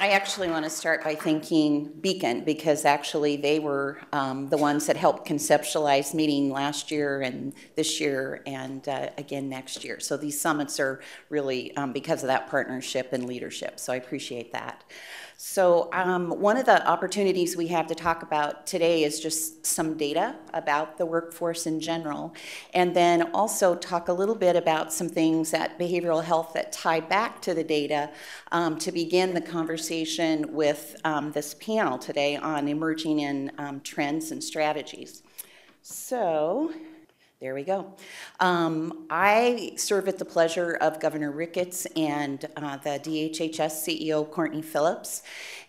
I actually want to start by thanking BHECN because actually they were um, the ones that helped conceptualize meeting last year and this year and uh, again next year. So these summits are really um, because of that partnership and leadership. So I appreciate that. So um, one of the opportunities we have to talk about today is just some data about the workforce in general, and then also talk a little bit about some things at behavioral health that tie back to the data um, to begin the conversation with um, this panel today on emerging in um, trends and strategies. So there we go. Um, I serve at the pleasure of Governor Ricketts and uh, the DHHS CEO Courtney Phillips.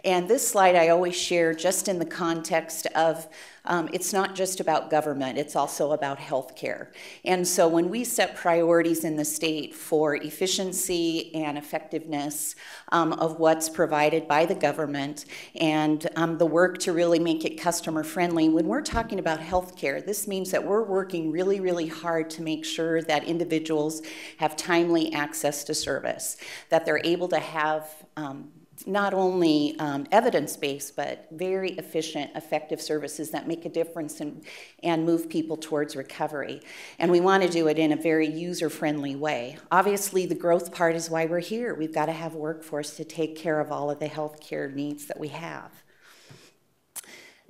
And this slide I always share just in the context of um, it's not just about government, it's also about healthcare. And so when we set priorities in the state for efficiency and effectiveness um, of what's provided by the government and um, the work to really make it customer friendly, when we're talking about healthcare, this means that we're working really, really hard to make sure that individuals have timely access to service, that they're able to have um, not only um, evidence-based, but very efficient, effective services that make a difference and, and move people towards recovery. And we want to do it in a very user-friendly way. Obviously, the growth part is why we're here. We've got to have workforce to take care of all of the healthcare needs that we have.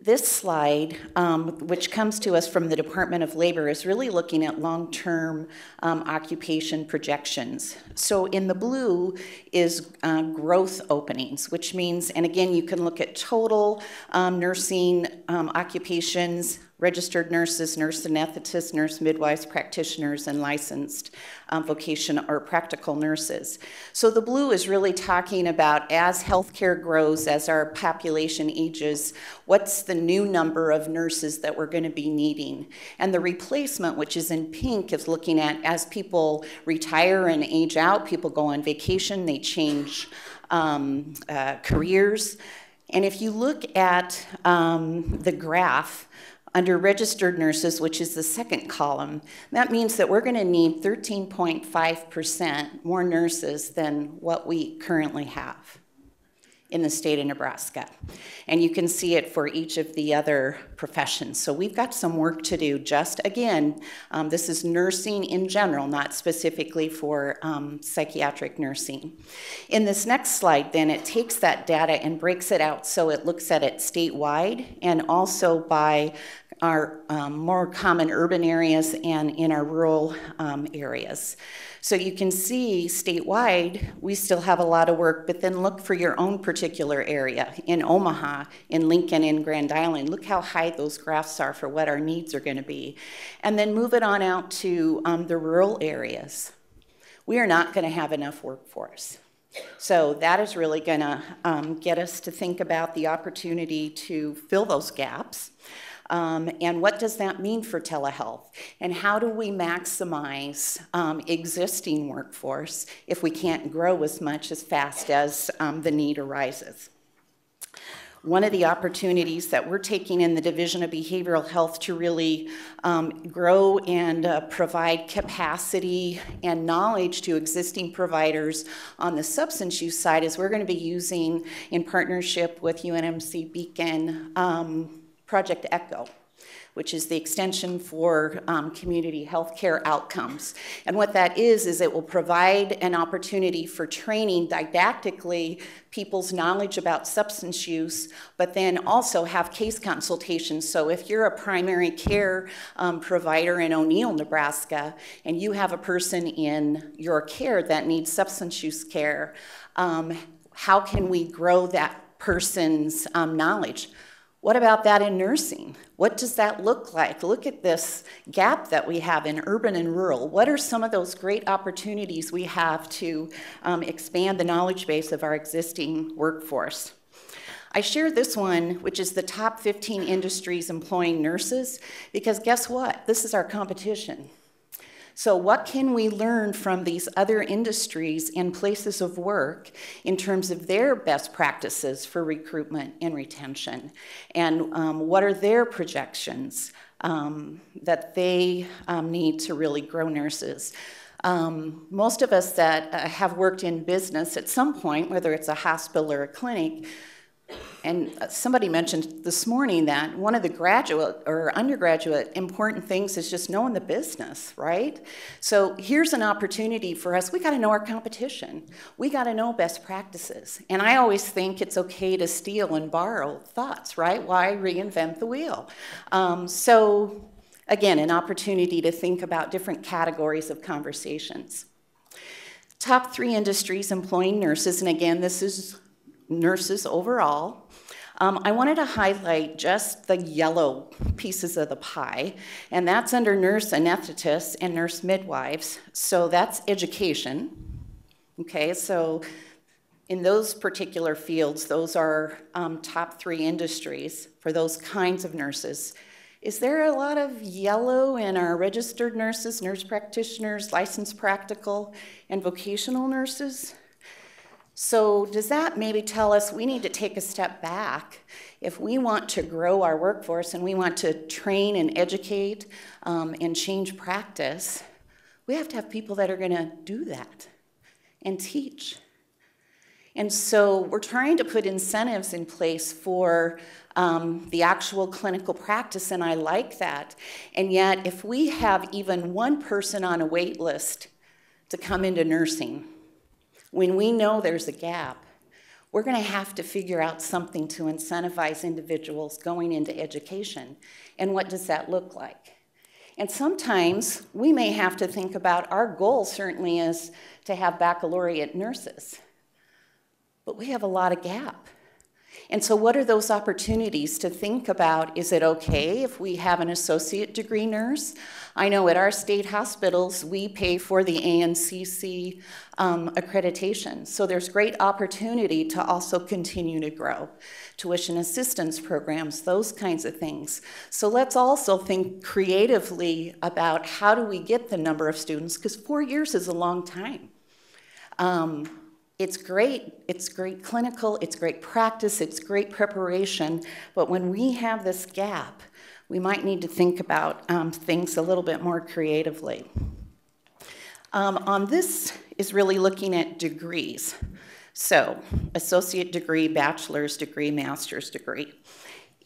This slide, um, which comes to us from the Department of Labor, is really looking at long-term um, occupation projections. So in the blue is uh, growth openings, which means, and again, you can look at total um, nursing um, occupations, registered nurses, nurse anesthetists, nurse midwives, practitioners, and licensed um, vocation or practical nurses. So the blue is really talking about as healthcare grows, as our population ages, what's the new number of nurses that we're going to be needing? And the replacement, which is in pink, is looking at as people retire and age out, people go on vacation, they change um, uh, careers. And if you look at um, the graph, under registered nurses, which is the second column, that means that we're going to need 13.5% more nurses than what we currently have in the state of Nebraska. And you can see it for each of the other professions. So we've got some work to do. Just again, um, this is nursing in general, not specifically for um, psychiatric nursing. In this next slide, then, it takes that data and breaks it out so it looks at it statewide and also by our um, more common urban areas and in our rural um, areas. So you can see statewide, we still have a lot of work, but then look for your own particular area. In Omaha, in Lincoln, in Grand Island, look how high those graphs are for what our needs are going to be. And then move it on out to um, the rural areas. We are not going to have enough workforce. So that is really going to um, get us to think about the opportunity to fill those gaps. Um, and what does that mean for telehealth? And how do we maximize um, existing workforce if we can't grow as much as fast as um, the need arises? One of the opportunities that we're taking in the Division of Behavioral Health to really um, grow and uh, provide capacity and knowledge to existing providers on the substance use side is we're going to be using, in partnership with UNMC BHECN, um, Project ECHO which is the extension for um, community healthcare outcomes. And what that is, is it will provide an opportunity for training didactically people's knowledge about substance use, but then also have case consultations. So if you're a primary care um, provider in O'Neill, Nebraska, and you have a person in your care that needs substance use care, um, how can we grow that person's um, knowledge? What about that in nursing? What does that look like? Look at this gap that we have in urban and rural. What are some of those great opportunities we have to um, expand the knowledge base of our existing workforce? I share this one, which is the top 15 industries employing nurses, because guess what? This is our competition. So, what can we learn from these other industries and places of work in terms of their best practices for recruitment and retention? And um, what are their projections um, that they um, need to really grow nurses? Um, most of us that uh, have worked in business at some point, whether it's a hospital or a clinic, and somebody mentioned this morning that one of the graduate or undergraduate important things is just knowing the business, right? So here's an opportunity for us. We got to know our competition. We got to know best practices. And I always think it's okay to steal and borrow thoughts, right? Why reinvent the wheel? Um, so again, an opportunity to think about different categories of conversations. Top three industries employing nurses, and again, this is nurses overall. Um, I wanted to highlight just the yellow pieces of the pie, and that's under nurse anesthetists and nurse midwives. So that's education. Okay, so in those particular fields, those are um, top three industries for those kinds of nurses. Is there a lot of yellow in our registered nurses, nurse practitioners, licensed practical, and vocational nurses? So, does that maybe tell us we need to take a step back? If we want to grow our workforce and we want to train and educate um, and change practice, we have to have people that are going to do that and teach. And so, we're trying to put incentives in place for um, the actual clinical practice, and I like that. And yet, if we have even one person on a wait list to come into nursing, when we know there's a gap, we're going to have to figure out something to incentivize individuals going into education. And what does that look like? And sometimes we may have to think about our goal, certainly, is to have baccalaureate nurses. But we have a lot of gap. And so, what are those opportunities to think about? Is it okay if we have an associate degree nurse? I know at our state hospitals, we pay for the ANCC um, accreditation. So, there's great opportunity to also continue to grow. Tuition assistance programs, those kinds of things. So, let's also think creatively about how do we get the number of students, because four years is a long time. Um, it's great, it's great clinical, it's great practice, it's great preparation, but when we have this gap, we might need to think about um, things a little bit more creatively. Um, on this is really looking at degrees. So, associate degree, bachelor's degree, master's degree.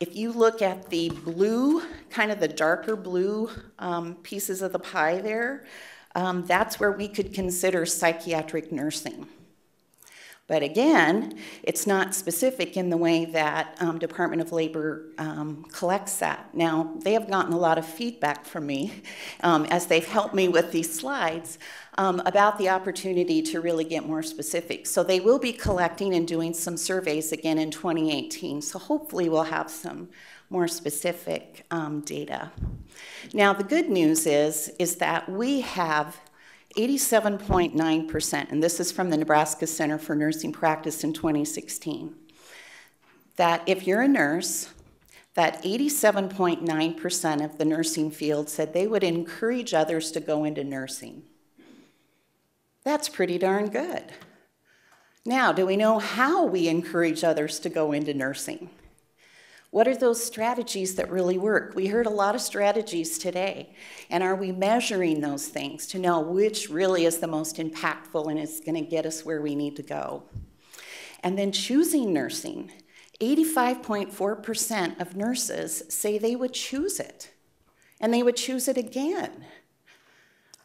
If you look at the blue, kind of the darker blue um, pieces of the pie there, um, that's where we could consider psychiatric nursing. But again, it's not specific in the way that um, Department of Labor um, collects that. Now, they have gotten a lot of feedback from me um, as they've helped me with these slides um, about the opportunity to really get more specific. So they will be collecting and doing some surveys again in 2018. So hopefully we'll have some more specific um, data. Now, the good news is, is that we have 87.9%, and this is from the Nebraska Center for Nursing Practice in 2016, that if you're a nurse, that 87.9% of the nursing field said they would encourage others to go into nursing. That's pretty darn good. Now, do we know how we encourage others to go into nursing? What are those strategies that really work? We heard a lot of strategies today. And are we measuring those things to know which really is the most impactful and is going to get us where we need to go? And then choosing nursing. 85.4% of nurses say they would choose it, and they would choose it again.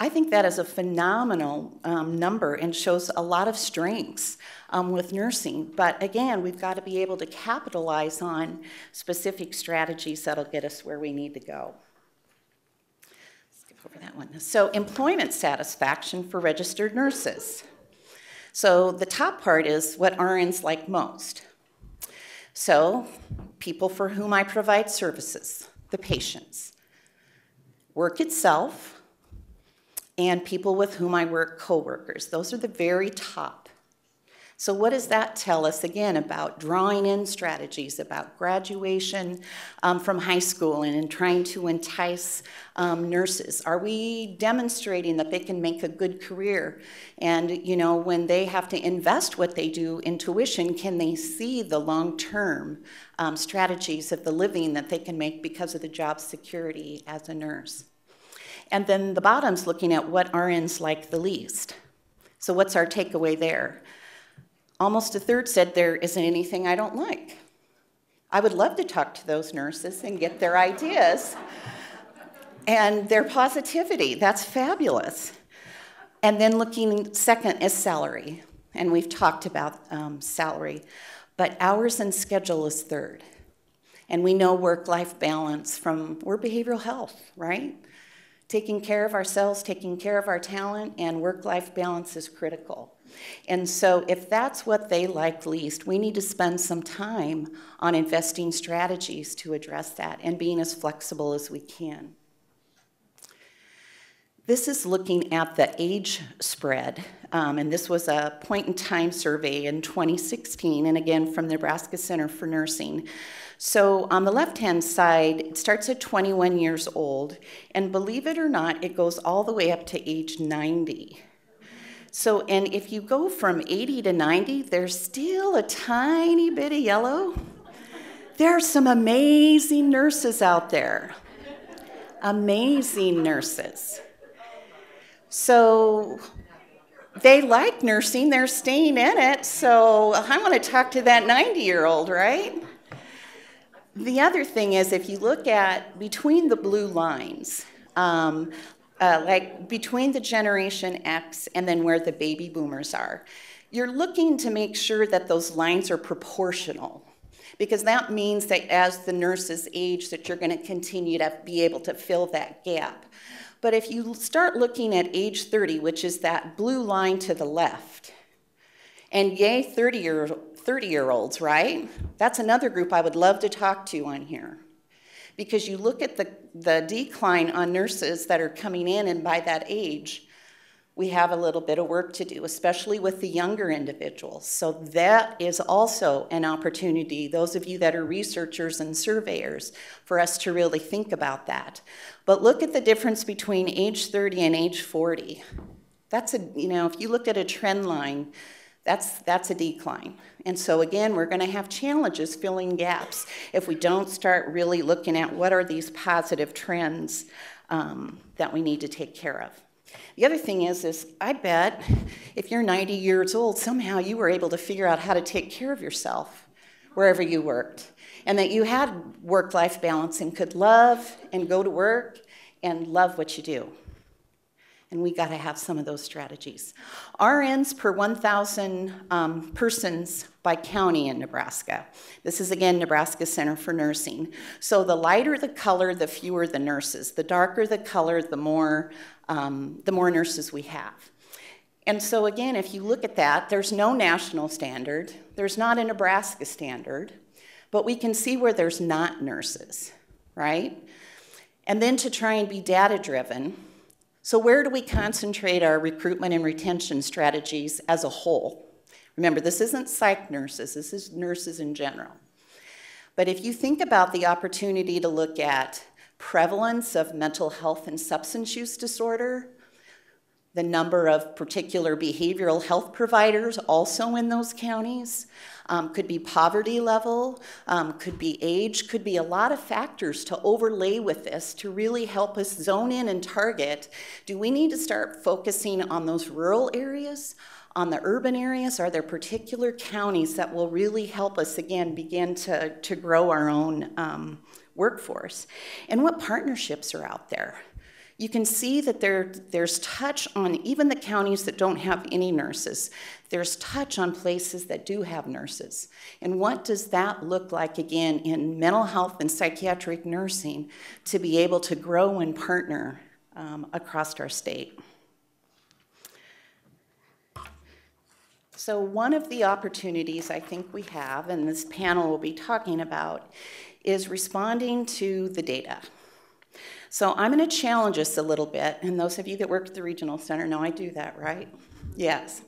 I think that is a phenomenal um, number and shows a lot of strengths um, with nursing. But again, we've got to be able to capitalize on specific strategies that'll get us where we need to go. Skip over that one. So, employment satisfaction for registered nurses. So, the top part is what RNs like most. So, people for whom I provide services, the patients. Work itself, and people with whom I work, coworkers. Those are the very top. So, what does that tell us again about drawing in strategies about graduation um, from high school and in trying to entice um, nurses? Are we demonstrating that they can make a good career? And, you know, when they have to invest what they do in tuition, can they see the long term um, strategies of the living that they can make because of the job security as a nurse? And then the bottom's looking at what RNs like the least. So, what's our takeaway there? Almost a third said there isn't anything I don't like. I would love to talk to those nurses and get their ideas and their positivity. That's fabulous. And then looking second is salary. And we've talked about um, salary, but hours and schedule is third. And we know work life balance from, we're behavioral health, right? Taking care of ourselves, taking care of our talent, and work life balance is critical. And so, if that's what they like least, we need to spend some time on investing strategies to address that and being as flexible as we can. This is looking at the age spread, um, and this was a point in time survey in 2016, and again from the Nebraska Center for Nursing. So on the left hand side, it starts at 21 years old, and believe it or not, it goes all the way up to age 90. So, and if you go from 80 to 90, there's still a tiny bit of yellow. There are some amazing nurses out there. Amazing nurses. So, they like nursing, they're staying in it. So, I want to talk to that 90 year old, right? The other thing is, if you look at between the blue lines, um, uh, like between the Generation X and then where the baby boomers are, you're looking to make sure that those lines are proportional because that means that as the nurses age that you're going to continue to be able to fill that gap. But if you start looking at age 30, which is that blue line to the left, and yay 30 year, 30 year olds, right? That's another group I would love to talk to on here because you look at the, the decline on nurses that are coming in, and by that age, we have a little bit of work to do, especially with the younger individuals. So, that is also an opportunity, those of you that are researchers and surveyors, for us to really think about that. But look at the difference between age 30 and age 40. That's a, you know, if you looked at a trend line, that's, that's a decline. And so again, we're going to have challenges filling gaps if we don't start really looking at what are these positive trends um, that we need to take care of. The other thing is, is I bet if you're 90 years old, somehow you were able to figure out how to take care of yourself wherever you worked, and that you had work-life balance and could love and go to work and love what you do and we got to have some of those strategies. RNs per 1,000 um, persons by county in Nebraska. This is again Nebraska Center for Nursing. So the lighter the color, the fewer the nurses. The darker the color, the more, um, the more nurses we have. And so again, if you look at that, there's no national standard. There's not a Nebraska standard, but we can see where there's not nurses, right? And then to try and be data driven, so, where do we concentrate our recruitment and retention strategies as a whole? Remember, this isn't psych nurses, this is nurses in general. But if you think about the opportunity to look at prevalence of mental health and substance use disorder, the number of particular behavioral health providers also in those counties, um, could be poverty level, um, could be age, could be a lot of factors to overlay with this to really help us zone in and target. Do we need to start focusing on those rural areas? On the urban areas, are there particular counties that will really help us again begin to, to grow our own um, workforce? And what partnerships are out there? you can see that there, there's touch on even the counties that don't have any nurses. There's touch on places that do have nurses. And what does that look like again in mental health and psychiatric nursing to be able to grow and partner um, across our state? So, one of the opportunities I think we have, and this panel will be talking about, is responding to the data. So I'm going to challenge us a little bit, and those of you that work at the Regional Center know I do that, right? Yes.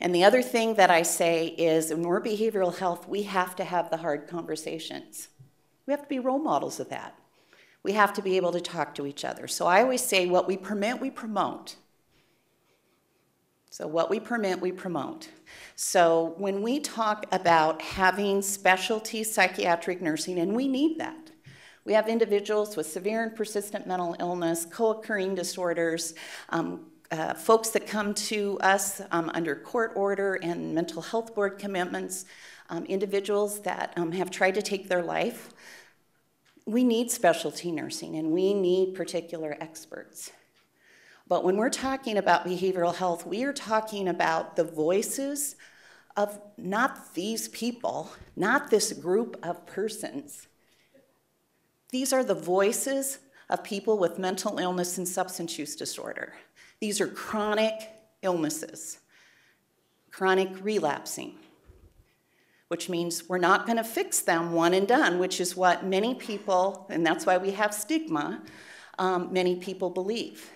And the other thing that I say is when we're behavioral health, we have to have the hard conversations. We have to be role models of that. We have to be able to talk to each other. So I always say what we permit, we promote. So, what we permit, we promote. So, when we talk about having specialty psychiatric nursing, and we need that, We have individuals with severe and persistent mental illness, co occurring disorders, um, uh, folks that come to us um, under court order and mental health board commitments, um, individuals that um, have tried to take their life. We need specialty nursing and we need particular experts. But when we're talking about behavioral health, we are talking about the voices of not these people, not this group of persons. These are the voices of people with mental illness and substance use disorder. These are chronic illnesses, chronic relapsing, which means we're not going to fix them one and done, which is what many people, and that's why we have stigma, um, many people believe.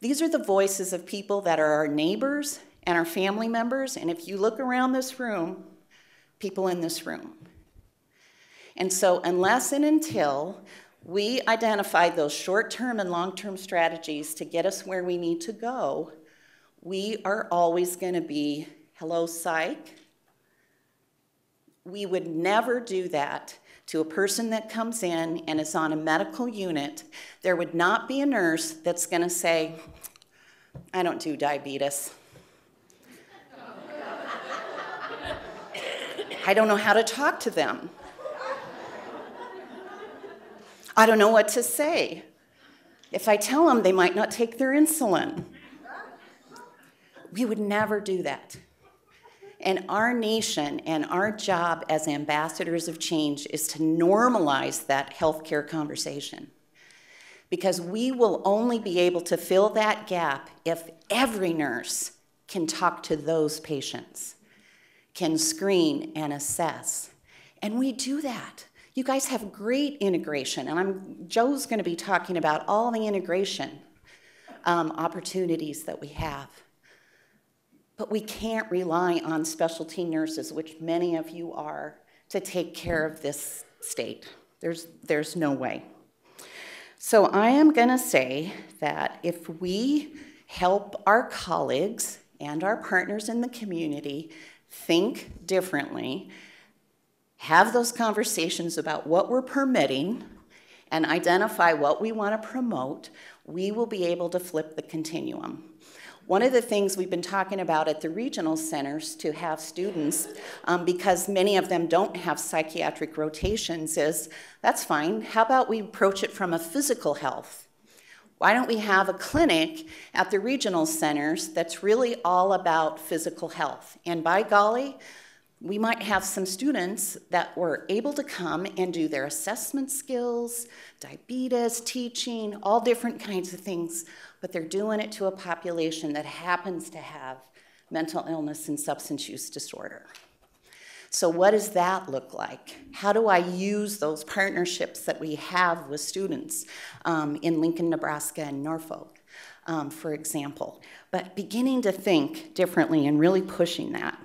These are the voices of people that are our neighbors and our family members, and if you look around this room, people in this room. And so, unless and until we identify those short term and long term strategies to get us where we need to go, we are always going to be hello, psych. We would never do that to a person that comes in and is on a medical unit. There would not be a nurse that's going to say, I don't do diabetes. I don't know how to talk to them. I don't know what to say. If I tell them, they might not take their insulin. We would never do that. And our nation and our job as ambassadors of change is to normalize that healthcare conversation. Because we will only be able to fill that gap if every nurse can talk to those patients, can screen and assess. And we do that. You guys have great integration, and I'm, Joe's going to be talking about all the integration um, opportunities that we have. But we can't rely on specialty nurses, which many of you are, to take care of this state. There's, there's no way. So I am going to say that if we help our colleagues and our partners in the community think differently, have those conversations about what we're permitting, and identify what we want to promote, we will be able to flip the continuum. One of the things we've been talking about at the regional centers to have students, um, because many of them don't have psychiatric rotations, is that's fine. How about we approach it from a physical health? Why don't we have a clinic at the regional centers that's really all about physical health? And by golly, we might have some students that were able to come and do their assessment skills, diabetes, teaching, all different kinds of things, but they're doing it to a population that happens to have mental illness and substance use disorder. So, what does that look like? How do I use those partnerships that we have with students um, in Lincoln, Nebraska, and Norfolk, um, for example? But beginning to think differently and really pushing that.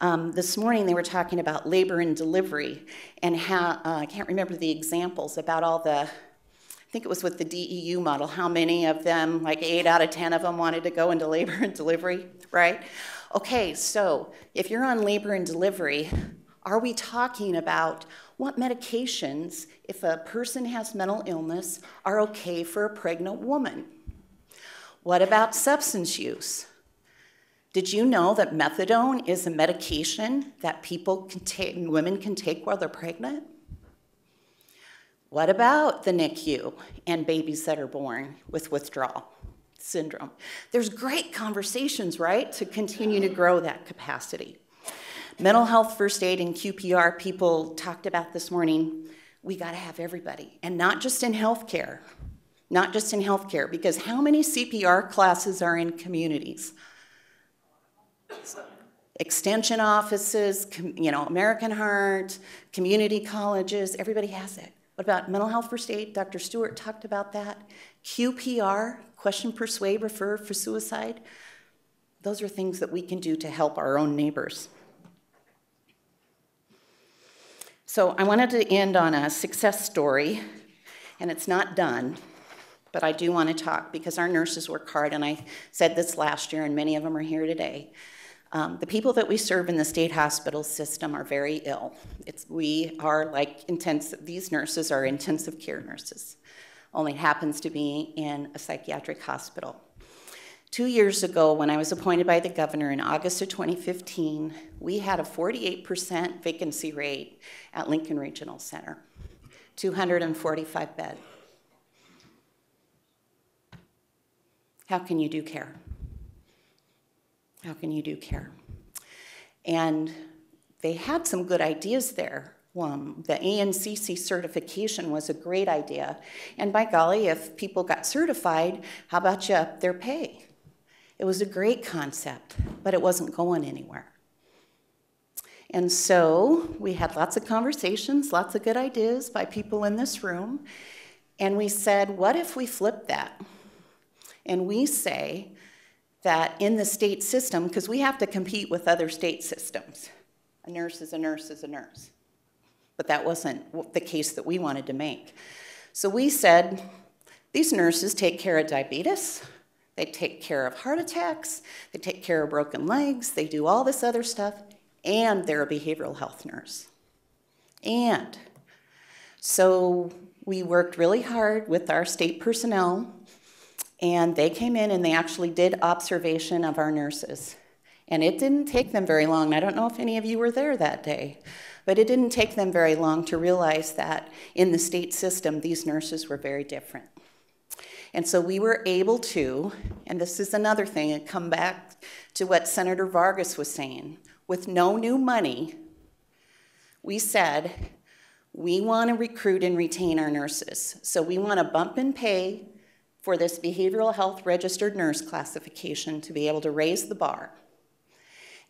Um, this morning they were talking about labor and delivery and how, uh, I can't remember the examples about all the, I think it was with the DEU model, how many of them, like eight out of 10 of them wanted to go into labor and delivery, right? Okay, so if you're on labor and delivery, are we talking about what medications, if a person has mental illness, are okay for a pregnant woman? What about substance use? Did you know that methadone is a medication that people can take, women can take while they're pregnant? What about the NICU and babies that are born with withdrawal syndrome? There's great conversations, right, to continue to grow that capacity. Mental health first aid and QPR, people talked about this morning. We got to have everybody, and not just in healthcare, not just in healthcare, because how many CPR classes are in communities? Extension offices, you know, American Heart, community colleges, everybody has it. What about mental health first aid? Dr. Stewart talked about that. QPR, question, persuade, refer for suicide. Those are things that we can do to help our own neighbors. So I wanted to end on a success story, and it's not done, but I do want to talk because our nurses work hard, and I said this last year, and many of them are here today. Um, the people that we serve in the state hospital system are very ill. It's, we are like intensive, these nurses are intensive care nurses, only happens to be in a psychiatric hospital. Two years ago, when I was appointed by the governor in August of 2015, we had a 48% vacancy rate at Lincoln Regional Center, 245 bed. How can you do care? How can you do care? And they had some good ideas there. Um, the ANCC certification was a great idea. And by golly, if people got certified, how about you up their pay? It was a great concept, but it wasn't going anywhere. And so we had lots of conversations, lots of good ideas by people in this room. And we said, what if we flip that? And we say, that in the state system, because we have to compete with other state systems, a nurse is a nurse is a nurse. But that wasn't the case that we wanted to make. So we said, these nurses take care of diabetes, they take care of heart attacks, they take care of broken legs, they do all this other stuff, and they're a behavioral health nurse. And so we worked really hard with our state personnel and they came in and they actually did observation of our nurses. And it didn't take them very long. I don't know if any of you were there that day, but it didn't take them very long to realize that in the state system, these nurses were very different. And so we were able to, and this is another thing, and come back to what Senator Vargas was saying. With no new money, we said, we want to recruit and retain our nurses. So we want to bump in pay for this behavioral health registered nurse classification to be able to raise the bar.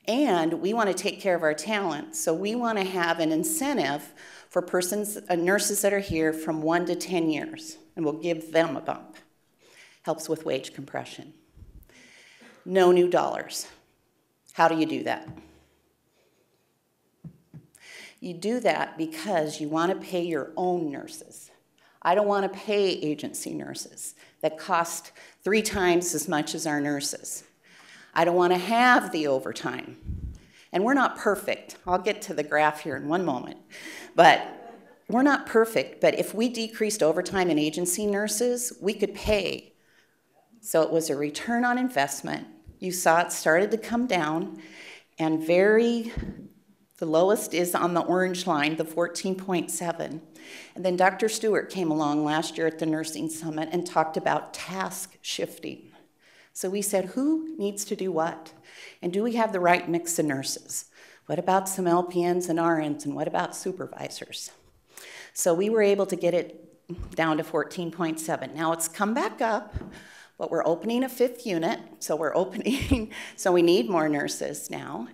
And we want to take care of our talent, so we want to have an incentive for persons, uh, nurses that are here from one to 10 years, and we'll give them a bump. Helps with wage compression. No new dollars. How do you do that? You do that because you want to pay your own nurses. I don't want to pay agency nurses that cost three times as much as our nurses. I don't want to have the overtime. And we're not perfect. I'll get to the graph here in one moment. But we're not perfect, but if we decreased overtime in agency nurses, we could pay. So it was a return on investment. You saw it started to come down, and very, the lowest is on the orange line, the 14.7. And then Dr. Stewart came along last year at the Nursing Summit and talked about task shifting. So we said, who needs to do what? And do we have the right mix of nurses? What about some LPNs and RNs, and what about supervisors? So we were able to get it down to 14.7. Now it's come back up, but we're opening a fifth unit, so we're opening, so we need more nurses now.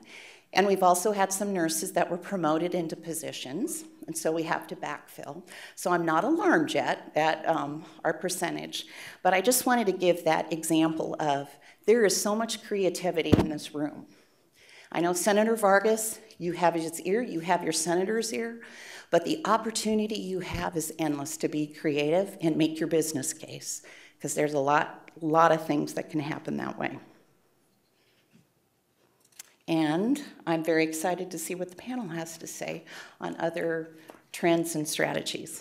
And we've also had some nurses that were promoted into positions, and so we have to backfill. So I'm not alarmed yet at um, our percentage, but I just wanted to give that example of there is so much creativity in this room. I know Senator Vargas, you have his ear, you have your senator's ear, but the opportunity you have is endless to be creative and make your business case, because there's a lot, a lot of things that can happen that way. And I'm very excited to see what the panel has to say on other trends and strategies.